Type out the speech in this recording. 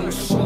on the.